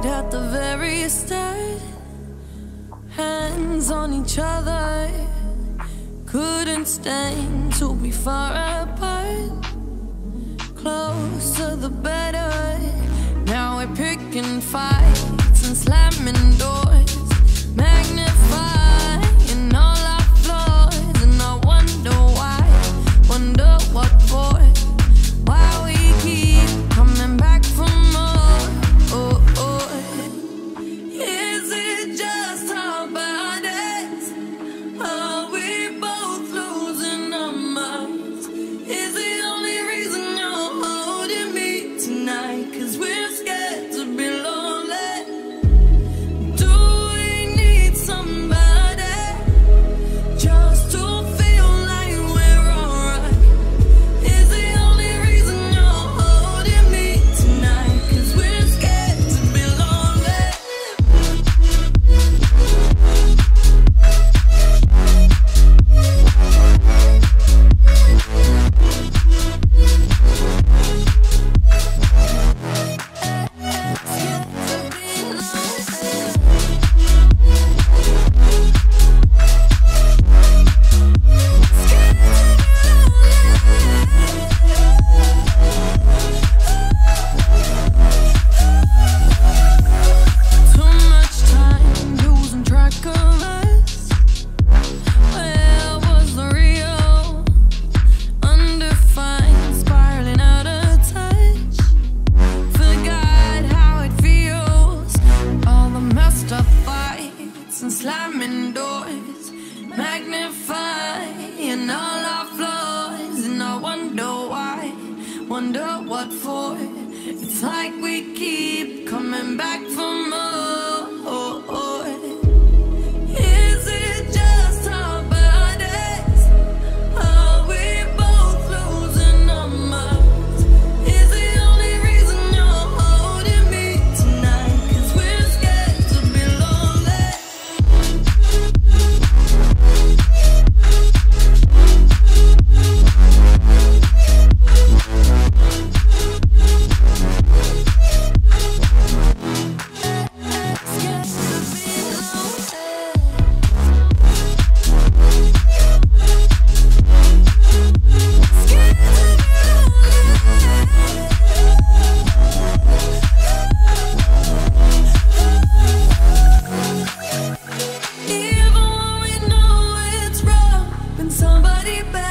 right at the very start. Hands on each other, couldn't stand to be far apart. Closer the better. Now we're picking fights and slamming doors. and slamming doors, magnifying all our flaws. And I wonder why, wonder what for. It's like we keep coming back. Money back.